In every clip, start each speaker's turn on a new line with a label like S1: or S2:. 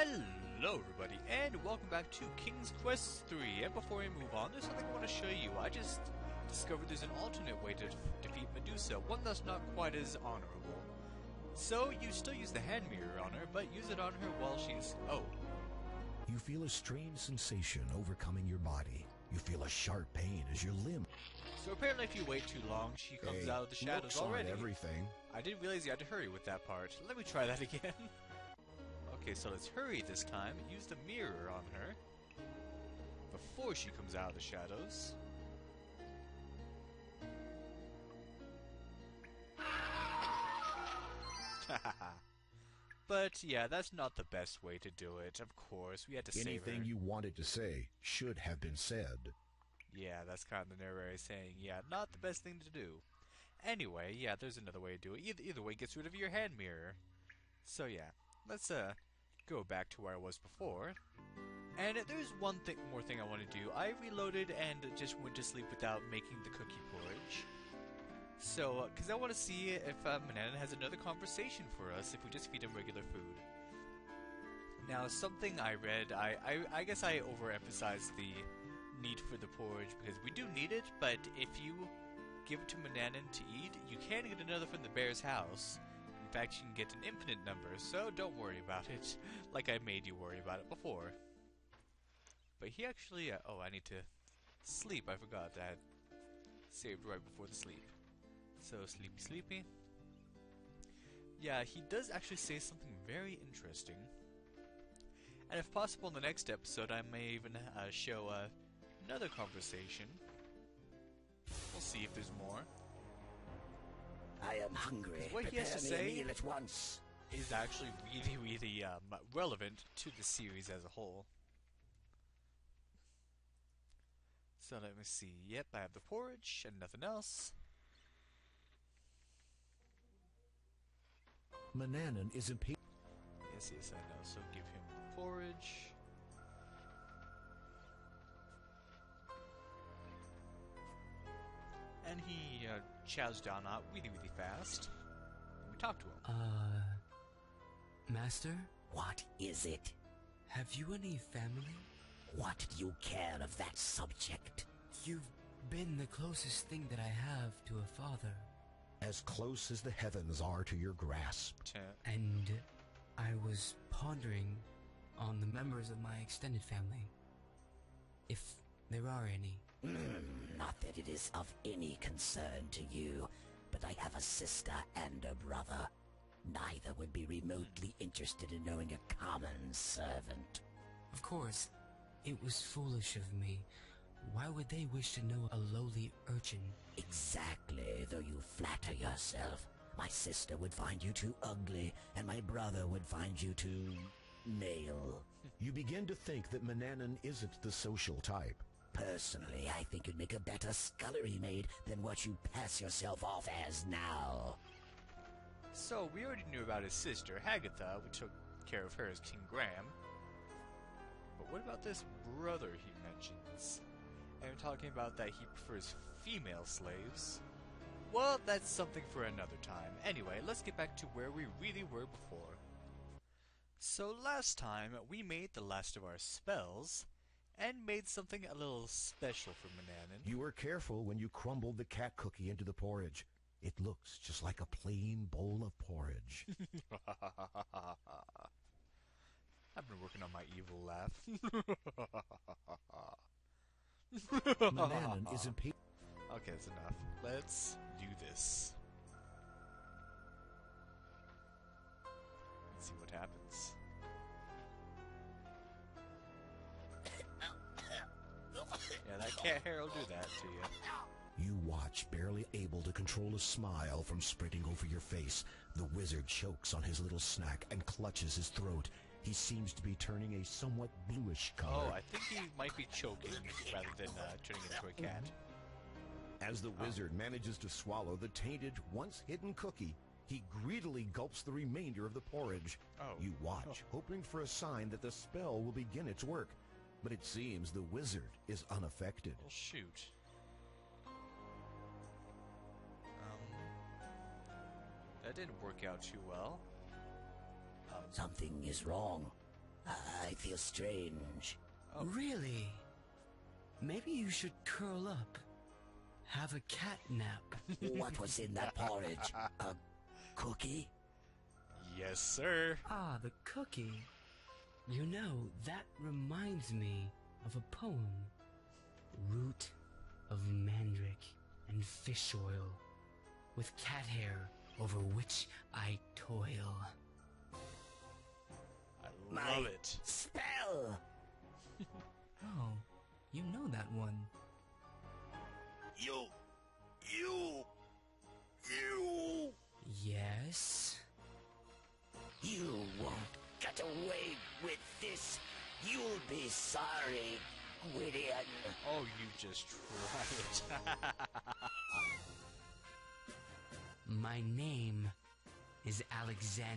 S1: Hello everybody, and welcome back to King's Quest 3. And before we move on, there's something I want to show you. I just discovered there's an alternate way to defeat Medusa, one that's not quite as honorable. So, you still use the hand mirror on her, but use it on her while she's... oh.
S2: You feel a strange sensation overcoming your body. You feel a sharp pain as your limb...
S1: So apparently if you wait too long, she comes
S2: Hey,
S1: out of the shadows already.
S2: everything.
S1: I didn't realize you had to hurry with that part. Let me try that again. Okay, so let's hurry this time. Use the mirror on her. Before she comes out of the shadows. but yeah, that's not the best way to do it. Of course, we had to save
S2: Anything you wanted to say should have been said.
S1: Yeah, that's kind of the narrator saying, yeah, not the best thing to do. Anyway, yeah, there's another way to do it. Either, either way gets rid of your hand mirror. So yeah, let's uh go back to where I was before. And there's one thing more thing I want to do. I reloaded and just went to sleep without making the cookie porridge. So, because I want to see if uh, Mananan has another conversation for us if we just feed him regular food. Now, something I read, I, I, I guess I overemphasized the need for the porridge because we do need it, but if you give it to Mananan to eat, you can get another from the bear's house. Fact, you can get an infinite number, so don't worry about it, like I made you worry about it before. But he actually, uh, oh, I need to sleep. I forgot that had saved right before the sleep. So sleepy, sleepy. Yeah, he does actually say something very interesting. And if possible, in the next episode, I may even uh, show uh, another conversation. We'll see if there's more.
S3: I am hungry.
S1: What he has
S3: Prepare
S1: to say-
S3: a meal at once.
S1: Is actually really, really um, relevant to the series as a whole. So let me see. Yep, I have the porridge and nothing else.
S2: Mananan is impatient.
S1: Yes, yes, I know. So give him the porridge. And he uh, chows down out really, really fast. And we talk to him.
S4: Uh, Master,
S3: What is it?
S4: have you any family?
S3: What do you care of that subject?
S4: You've been the closest thing that I have to a father,
S2: As close as the heavens are to your grasp.
S1: To,
S4: and I was pondering on the members of my extended family. If there are any.
S3: Hmm, not that it is of any concern to you, but I have a sister and a brother. Neither would be remotely interested in knowing a common servant.
S4: Of course, it was foolish of me. Why would they wish to know a lowly urchin?
S3: Exactly, though you flatter yourself. My sister would find you too ugly, and my brother would find you too... male.
S2: You begin to think that Mananan isn't the social type.
S3: Personally, I think you'd make a better scullery maid than what you pass yourself off as now.
S1: so we already knew about his sister, Hagatha. We took care of her as King Graham. But what about this brother he mentions? And talking about that he prefers female slaves. Well, that's something for another time. Anyway, let's get back to where we really were before. So last time, we made the last of our spells, and made something a little special for Mananan.
S2: You were careful when you crumbled the cat cookie into the porridge. It looks just like a plain bowl of porridge.
S1: I've been working on my evil laugh.
S2: Mananan is impatient.
S1: okay, that's enough. Let's do this. Yeah, he'll do that to you.
S2: You watch, barely able to control a smile from spreading over your face. The wizard chokes on his little snack and clutches his throat. He seems to be turning a somewhat bluish color. Oh.
S1: I think he might be choking rather than uh, turning into a cat.
S2: As the wizard manages to swallow the tainted, once hidden cookie, he greedily gulps the remainder of the porridge.
S1: Oh.
S2: You watch, hoping for a sign that the spell will begin its work. But it seems the wizard is unaffected.
S1: Well, shoot. Um, that didn't work out too well.
S3: Something is wrong. I feel strange.
S1: Oh.
S4: Really? Maybe you should curl up. Have a cat nap.
S3: what was in that porridge? A cookie?
S1: Yes, sir.
S4: ah, the cookie. You know, that reminds me of a poem. Root of mandrake and fish oil, with cat hair over which I toil.
S1: I
S3: My
S1: love it.
S3: Spell!
S4: Oh, you know that one.
S3: You! You! You!
S4: Yes?
S3: You won't get away with this. You'll be sorry, Gwydion.
S1: Oh, you just tried it.
S4: My name is Alexander.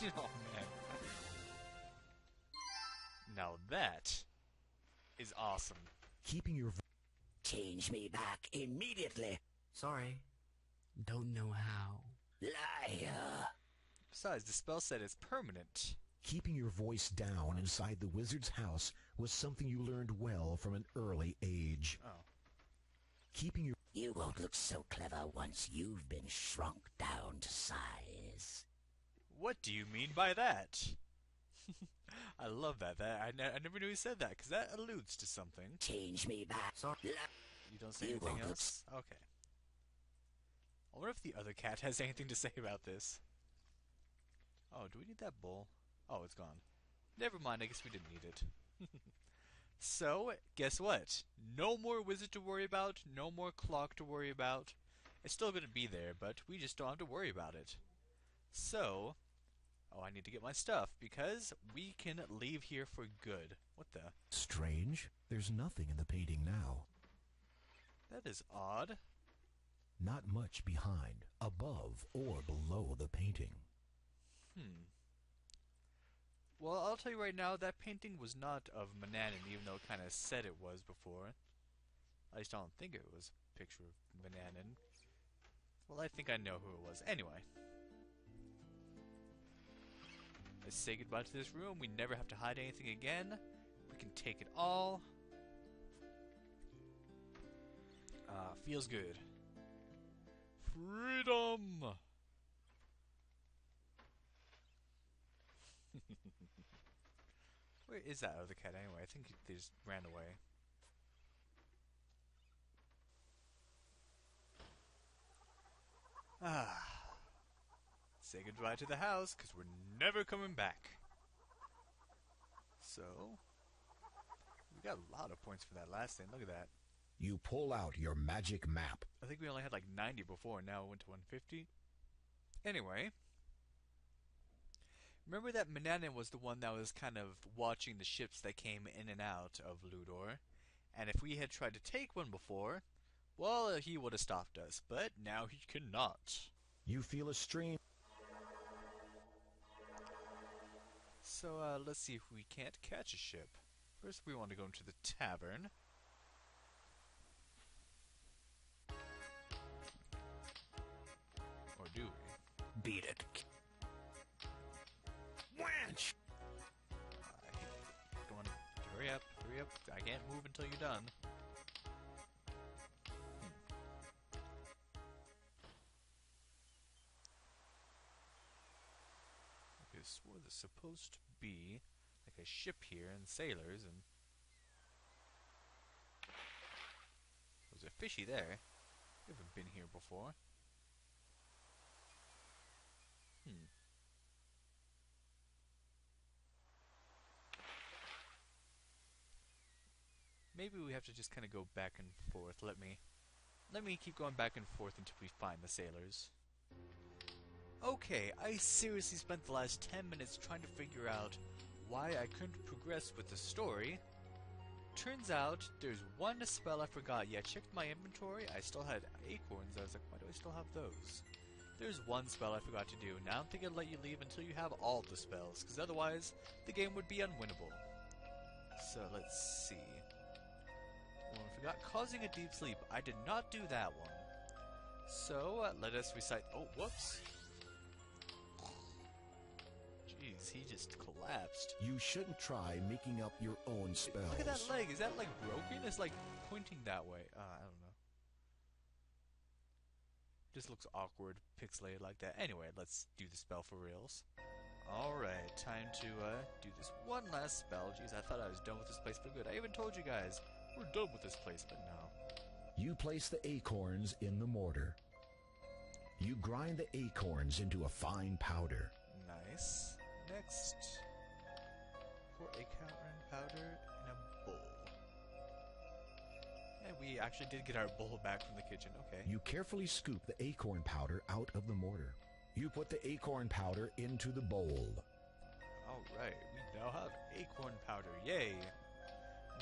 S1: oh, man. Now that is awesome.
S2: Keeping your
S3: Change me back immediately,
S4: Sorry. Don't know how.
S3: Liar.
S1: Besides, the spell set is permanent.
S2: Keeping your voice down inside the wizard's house was something you learned well from an early age.
S1: Oh.
S2: Keeping your
S3: You won't look so clever once you've been shrunk down to size.
S1: What do you mean by that? I love that. That I, ne- I never knew he said that because that alludes to something.
S3: Change me back.
S4: Sorry.
S1: You don't say
S3: You
S1: anything else. Okay. I wonder if the other cat has anything to say about this. Oh, do we need that bowl? Oh, it's gone. Never mind. I guess we didn't need it. so, guess what? No more wizard to worry about. No more clock to worry about. It's still going to be there, but we just don't have to worry about it. So, oh, I need to get my stuff because we can leave here for good. What the?
S2: strange, there's nothing in the painting now.
S1: That is odd.
S2: Not much behind, above, or below the painting.
S1: Hmm. Well, I'll tell you right now, that painting was not of Mananan, even though it kind of said it was before. I just don't think it was a picture of Mananan. Well, I think I know who it was. Anyway. Let's say goodbye to this room. We never have to hide anything again. We can take it all. Uh, feels good. Freedom! Where is that other cat anyway? I think they just ran away. Ah. Say goodbye to the house, because we're never coming back. So, we got a lot of points for that last thing. Look at that.
S2: You pull out your magic map.
S1: I think we only had like 90 before, and now it went to 150. Anyway, remember that Mananan was the one that was kind of watching the ships that came in and out of Llewdor, and if we had tried to take one before, well, he would have stopped us, but now he cannot.
S2: You feel a stream.
S1: So uh, let's see if we can't catch a ship. First, we want to go into the tavern.
S3: Beat it.
S2: Wench!
S1: I don't hurry up, hurry up. I can't move until you're done. Hmm. Swore there's supposed to be like a ship here and sailors and there's a fishy there. We haven't been here before. Hmm. Maybe we have to just kind of go back and forth. Let me let me keep going back and forth until we find the sailors. Okay, I seriously spent the last 10 minutes trying to figure out why I couldn't progress with the story. Turns out there's one spell I forgot. Yeah, I checked my inventory. I still had acorns. I was like, why do I still have those? There's one spell I forgot to do. Now I don't think I'd let you leave until you have all the spells, because otherwise the game would be unwinnable. So let's see not causing a deep sleep. I did not do that one. So, uh, let us recite... Oh, whoops. Jeez, he just collapsed.
S2: You shouldn't try making up your own spells.
S1: Look at that leg. Is that like broken? It's like pointing that way. Uh, I don't know. Just looks awkward, pixelated like that. Anyway, let's do the spell for reals. Alright, time to uh, do this one last spell. Jeez, I thought I was done with this place for good. I even told you guys we're done with this place, but no.
S2: You place the acorns in the mortar. You grind the acorns into a fine powder.
S1: Nice. Next, pour acorn powder in a bowl. And we actually did get our bowl back from the kitchen. Okay.
S2: You carefully scoop the acorn powder out of the mortar. You put the acorn powder into the bowl.
S1: Alright, we now have acorn powder. Yay!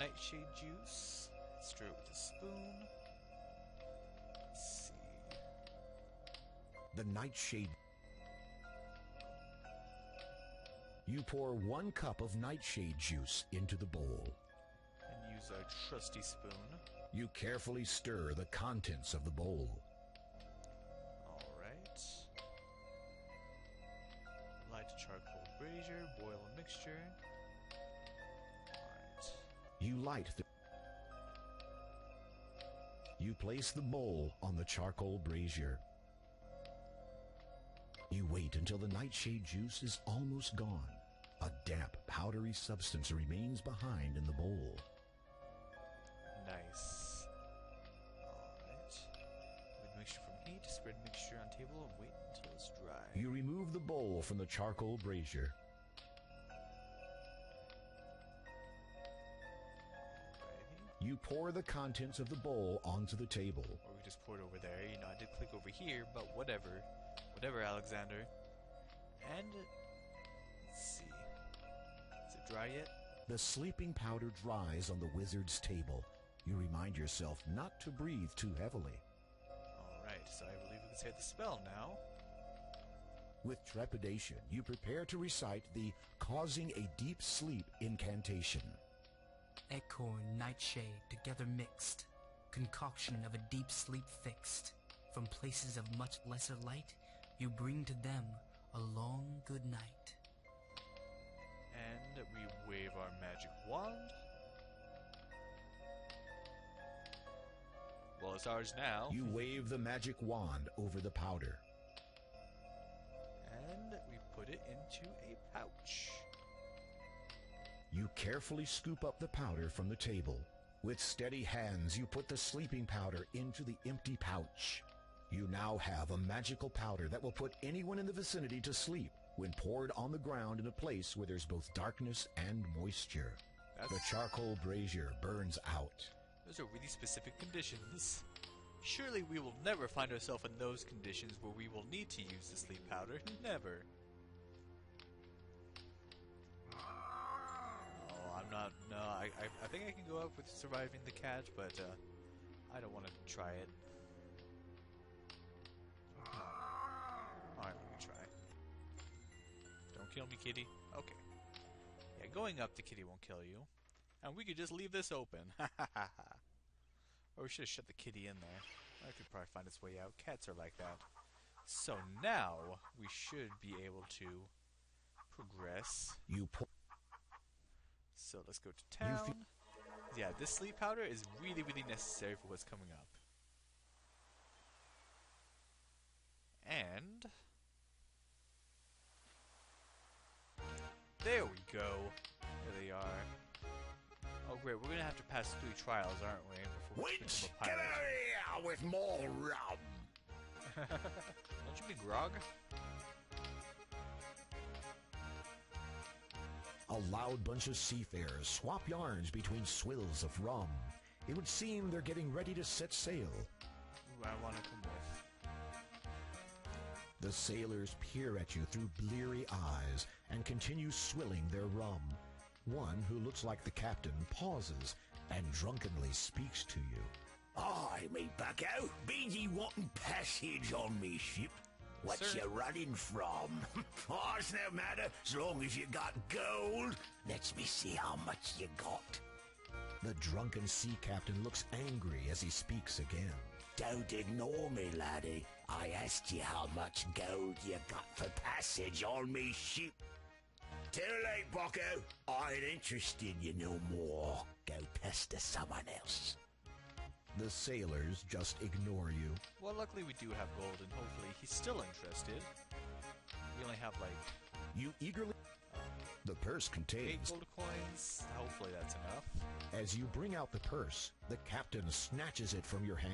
S1: Nightshade juice. Stir it with a spoon. Let's see.
S2: The nightshade. You pour one cup of nightshade juice into the bowl.
S1: And use a trusty spoon.
S2: You carefully stir the contents of the bowl.
S1: Alright. Light a charcoal brazier, boil a mixture.
S2: You light the. You place the bowl on the charcoal brazier. You wait until the nightshade juice is almost gone. A damp, powdery substance remains behind in the bowl.
S1: Nice. Alright. With mixture from heat, spread mixture on table and wait until it's dry.
S2: You remove the bowl from the charcoal brazier. You pour the contents of the bowl onto the table.
S1: Or we just pour it over there. You know, I did click over here, but whatever. Whatever, Alexander. And let's see. Is it dry yet?
S2: The sleeping powder dries on the wizard's table. You remind yourself not to breathe too heavily.
S1: Alright, so I believe we can say the spell now.
S2: With trepidation, you prepare to recite the causing a deep sleep incantation.
S5: Acorn, nightshade, together mixed. Concoction of a deep sleep fixed. From places of much lesser light, you bring to them a long good night.
S1: And we wave our magic wand. Well, it's ours now.
S2: You wave the magic wand over the powder.
S1: And we put it into a pouch.
S2: You carefully scoop up the powder from the table. With steady hands, you put the sleeping powder into the empty pouch. You now have a magical powder that will put anyone in the vicinity to sleep when poured on the ground in a place where there's both darkness and moisture.
S1: That's,
S2: The charcoal brazier burns out.
S1: those are really specific conditions. Surely we will never find ourselves in those conditions where we will need to use the sleep powder. Never. Not. No, I, I, I think I can go up with surviving the catch, but uh, I don't want to try it. Alright, let me try. Don't kill me, kitty. Okay. Yeah, going up, the kitty won't kill you. And we could just leave this open. Ha ha ha ha. Or we should have shut the kitty in there. I could probably find its way out. Cats are like that. So now we should be able to progress.
S2: You pour
S1: So let's go to town. yeah, this sleep powder is really, really necessary for what's coming up. And there we go. There they are. Oh great, we're gonna have to pass three trials, aren't we? Before we
S2: Witch,
S1: a
S2: get out of here with more rum.
S1: Don't you be grog?
S2: A loud bunch of seafarers swap yarns between swills of rum. It would seem they're getting ready to set sail.
S1: Ooh, I wanna come with.
S2: The sailors peer at you through bleary eyes and continue swilling their rum. One who looks like the captain pauses and drunkenly speaks to you.
S3: Aye, me bucko. Be ye wanting passage on me ship? What
S1: sir.
S3: you running from? oh, it's no matter, as long as you got gold. Let's me see how much you got.
S2: The drunken sea captain looks angry as he speaks again.
S3: Don't ignore me, laddie. I asked you how much gold you got for passage on me ship. Too late, Bucko. I ain't interested in you no more. Go pester someone else.
S2: The sailors just ignore you.
S1: Well, luckily we do have gold, and hopefully he's still interested. We only have like
S2: You eagerly. Um, the purse contains.
S1: eight
S2: contains.
S1: gold coins. Hopefully that's enough.
S2: As you bring out the purse, the captain snatches it from your hand.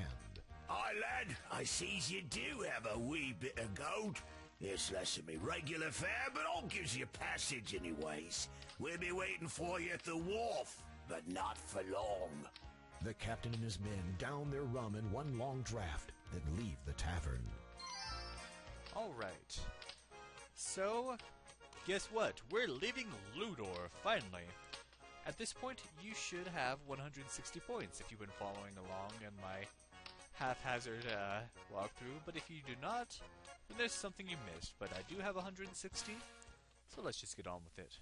S3: Aye, lad, I sees you do have a wee bit of gold. It's less than me regular fare, but I'll gives you passage anyways. We'll be waiting for you at the wharf, but not for long.
S2: The captain and his men down their rum in one long draft, then leave the tavern.
S1: Alright. So, guess what? We're leaving Llewdor, finally. At this point, you should have 160 points if you've been following along in my haphazard uh, walkthrough, but if you do not, then there's something you missed. But I do have 160, so let's just get on with it.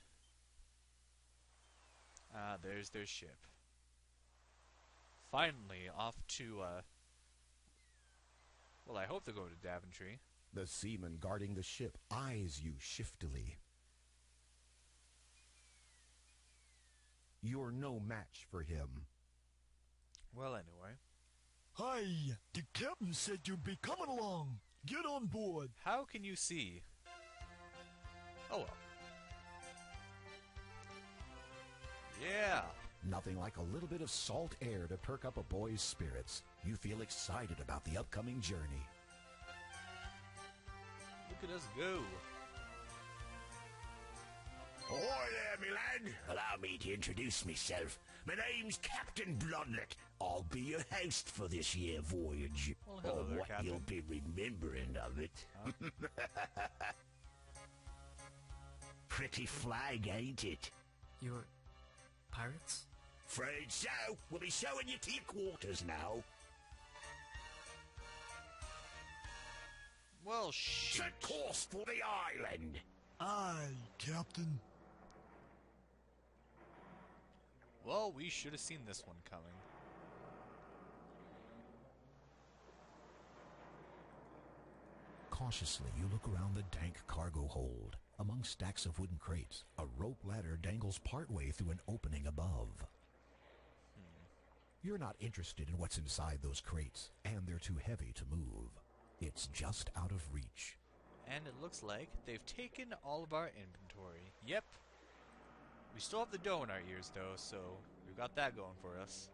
S1: Ah, there's their ship. Finally, off to, uh... Well, I hope they're going to Daventry.
S2: The seaman guarding the ship eyes you shiftily. You're no match for him.
S1: Well, anyway.
S6: Hi, the captain said you'd be coming along. Get on board.
S1: How can you see? Oh well. Yeah.
S2: Nothing like a little bit of salt air to perk up a boy's spirits. You feel excited about the upcoming journey.
S1: Look at us go.
S3: Ahoy there, me lad. Allow me to introduce myself. My name's Captain Blodlet. I'll be your host for this year voyage.
S1: Well, hello
S3: or
S1: there,
S3: what you'll be remembering of it. Pretty flag, ain't it?
S5: You're pirates?
S3: Afraid so. We'll be showing you to your quarters now.
S1: Well, shoot.
S3: Set course for the island.
S6: Aye, Captain.
S1: Well, we should have seen this one coming.
S2: Cautiously, you look around the dank cargo hold. Among stacks of wooden crates, a rope ladder dangles partway through an opening above. Hmm. You're not interested in what's inside those crates, and they're too heavy to move. It's just out of reach.
S1: And it looks like they've taken all of our inventory. Yep. We still have the dough in our ears, though, so we've got that going for us.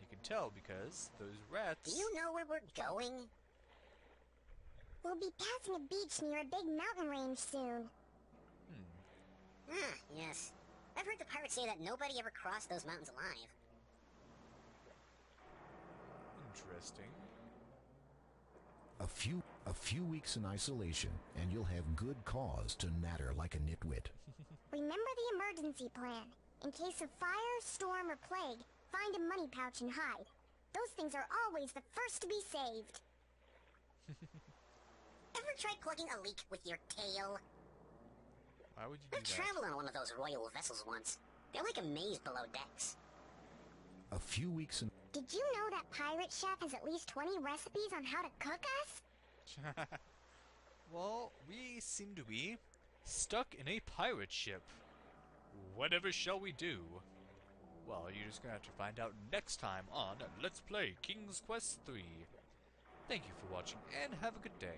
S1: You can tell because those rats.
S7: Do you know where we're going? We'll be passing a beach near a big mountain range soon.
S8: Ah, yes. I've heard the pirates say that nobody ever crossed those mountains alive.
S1: Interesting.
S2: A few a few weeks in isolation, and you'll have good cause to natter like a nitwit.
S7: Remember the emergency plan. In case of fire, storm, or plague, find a money pouch and hide. Those things are always the first to be saved.
S8: Ever tried plugging a leak with your tail?
S1: Why would you do
S8: I've
S1: that?
S8: traveled on one of those royal vessels once. They're like a maze below decks.
S2: A few weeks in
S7: Did you know that Pirate Chef has at least 20 recipes on how to cook us?
S1: well, we seem to be stuck in a pirate ship. Whatever shall we do? Well, you're just gonna have to find out next time on Let's Play King's Quest 3. Thank you for watching and have a good day.